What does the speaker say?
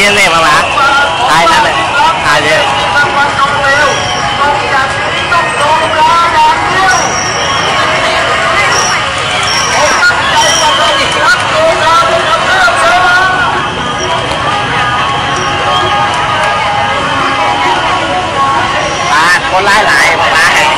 nhiên này mà bạn. Ai năm này. Hai nhiên con lái lại lái. bạn